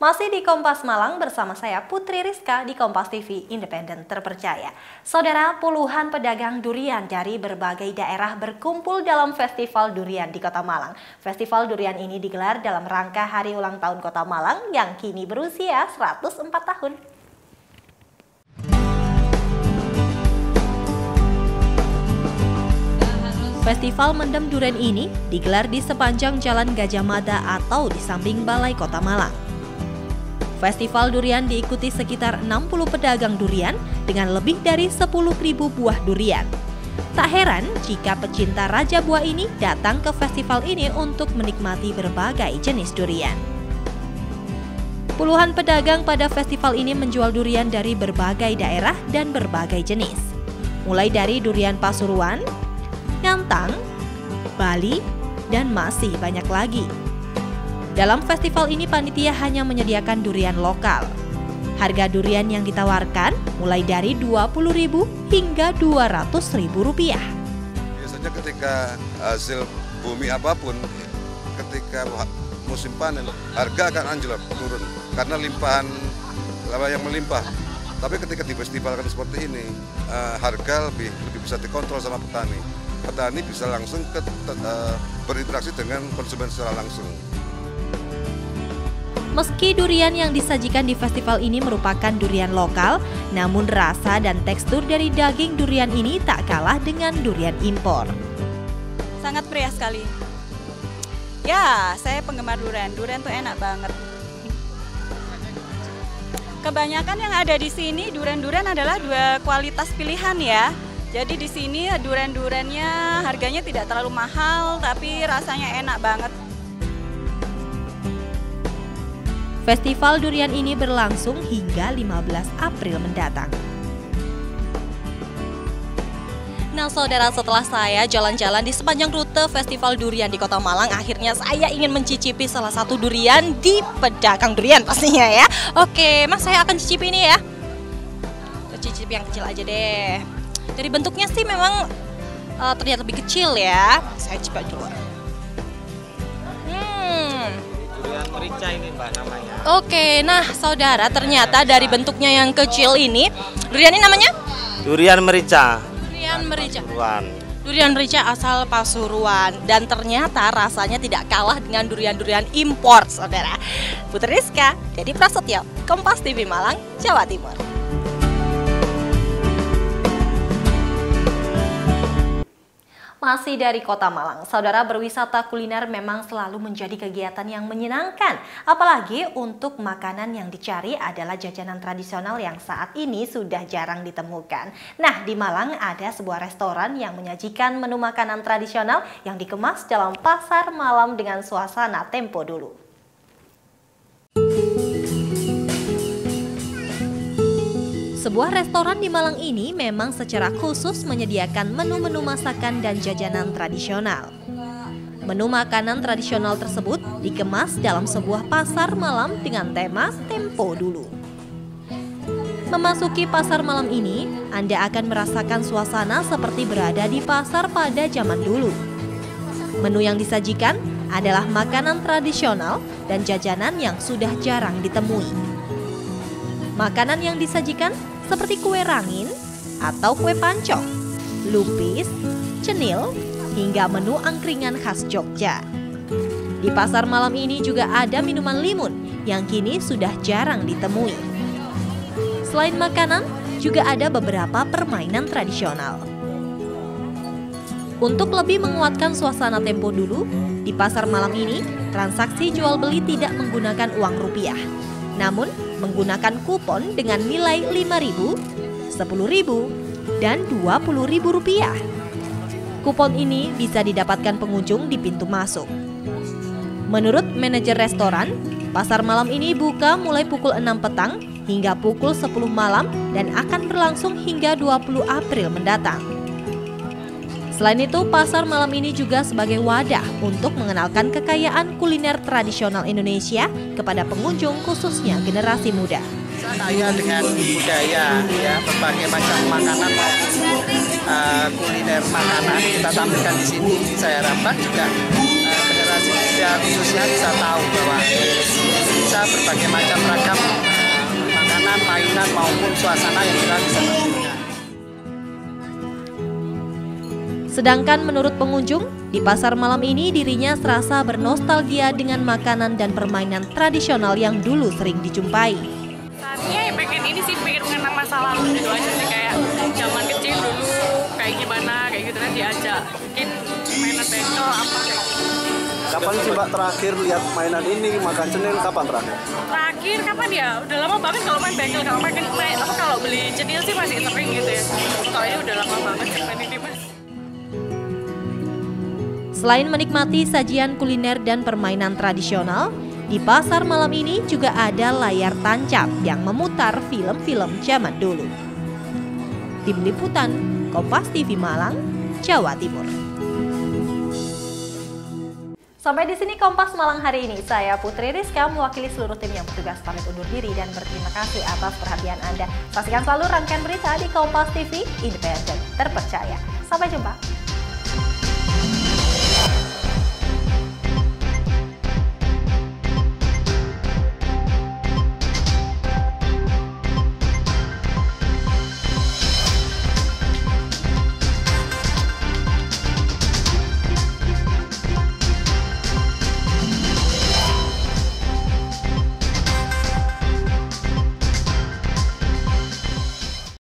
Masih di Kompas Malang bersama saya Putri Rizka di Kompas TV Independen Terpercaya. Saudara, puluhan pedagang durian dari berbagai daerah berkumpul dalam Festival Durian di Kota Malang. Festival durian ini digelar dalam rangka hari ulang tahun Kota Malang yang kini berusia 104 tahun. Festival Mendem Durian ini digelar di sepanjang Jalan Gajah Mada atau di samping Balai Kota Malang. Festival durian diikuti sekitar 60 pedagang durian dengan lebih dari 10.000 buah durian. Tak heran jika pecinta raja buah ini datang ke festival ini untuk menikmati berbagai jenis durian. Puluhan pedagang pada festival ini menjual durian dari berbagai daerah dan berbagai jenis. Mulai dari durian Pasuruan, Ngantang, Bali, dan masih banyak lagi. Dalam festival ini panitia hanya menyediakan durian lokal. Harga durian yang ditawarkan mulai dari Rp20.000 hingga Rp200.000. Biasanya ketika hasil bumi apa pun, ketika musim panen, harga akan anjlok turun karena limpahan yang melimpah. Tapi ketika di festival kan seperti ini, eh, harga lebih lebih bisa dikontrol sama petani. Petani bisa langsung ke, uh, berinteraksi dengan konsumen secara langsung. Meski durian yang disajikan di festival ini merupakan durian lokal, namun rasa dan tekstur dari daging durian ini tak kalah dengan durian impor. Sangat pria sekali. Ya, saya penggemar durian. Durian tuh enak banget. Kebanyakan yang ada di sini durian-durian adalah dua kualitas pilihan ya. Jadi di sini durian-duriannya harganya tidak terlalu mahal tapi rasanya enak banget. Festival durian ini berlangsung hingga 15 April mendatang. Nah saudara setelah saya jalan-jalan di sepanjang rute Festival Durian di Kota Malang Akhirnya saya ingin mencicipi salah satu durian di pedagang durian pastinya ya. Oke mas saya akan cicipi ini ya. Cicipi yang kecil aja deh. Dari bentuknya sih memang uh, terlihat lebih kecil ya. Saya coba dulu merica ini mbak namanya. Oke, nah saudara ternyata dari bentuknya yang kecil ini, durian ini namanya? Durian merica. Durian merica. Pasuruan. Durian merica asal Pasuruan dan ternyata rasanya tidak kalah dengan durian-durian impor, saudara. Putri Rizka, Dedi Prasetyo, Kompas TV Malang, Jawa Timur. Masih dari kota Malang, saudara berwisata kuliner memang selalu menjadi kegiatan yang menyenangkan. Apalagi untuk makanan yang dicari adalah jajanan tradisional yang saat ini sudah jarang ditemukan. Nah, di Malang ada sebuah restoran yang menyajikan menu makanan tradisional yang dikemas dalam pasar malam dengan suasana tempo dulu. Sebuah restoran di Malang ini memang secara khusus menyediakan menu-menu masakan dan jajanan tradisional. Menu makanan tradisional tersebut dikemas dalam sebuah pasar malam dengan tema Tempo Dulu. Memasuki pasar malam ini, Anda akan merasakan suasana seperti berada di pasar pada zaman dulu. Menu yang disajikan adalah makanan tradisional dan jajanan yang sudah jarang ditemui. Makanan yang disajikan seperti kue rangin atau kue pancong, lupis, cenil, hingga menu angkringan khas Jogja. Di pasar malam ini juga ada minuman limun yang kini sudah jarang ditemui. Selain makanan, juga ada beberapa permainan tradisional. Untuk lebih menguatkan suasana tempo dulu, di pasar malam ini transaksi jual beli tidak menggunakan uang rupiah, namun menggunakan kupon dengan nilai Rp5.000, Rp10.000, dan Rp20.000 rupiah. Kupon ini bisa didapatkan pengunjung di pintu masuk. Menurut manajer restoran, pasar malam ini buka mulai pukul 6 petang hingga pukul 10 malam dan akan berlangsung hingga 20 April mendatang. Selain itu, pasar malam ini juga sebagai wadah untuk mengenalkan kekayaan kuliner tradisional Indonesia kepada pengunjung khususnya generasi muda. Kaya dengan budaya ya berbagai macam makanan maupun uh, kuliner makanan kita tampilkan di sini. Saya harapkan juga uh, generasi ya khususnya bisa tahu bahwa bisa berbagai macam ragam makanan, mainan maupun suasana yang kita bisa tentukan. Sedangkan menurut pengunjung, di pasar malam ini dirinya serasa bernostalgia dengan makanan dan permainan tradisional yang dulu sering dijumpai. Saatnya ya pengen ini sih pengen mengenang masa lalu gitu aja sih kayak zaman kecil dulu kayak gimana kayak gitu kan diajak mungkin mainan bengkel apa kayak gitu. Kapan sih Mbak terakhir lihat mainan ini makan cenil kapan terakhir? Terakhir kapan ya? Udah lama banget kalau main bengkel kalau main, main apa kalau beli cenil sih masih sering gitu ya. Kalau ini udah lama banget main ini mas. Selain menikmati sajian kuliner dan permainan tradisional, di pasar malam ini juga ada layar tancap yang memutar film-film zaman dulu. Tim Liputan, Kompas TV Malang, Jawa Timur. Sampai di sini Kompas Malang hari ini. Saya Putri Rizka mewakili seluruh tim yang bertugas pamit undur diri dan berterima kasih atas perhatian Anda. Saksikan selalu rangkaian berita di Kompas TV, independen, terpercaya. Sampai jumpa.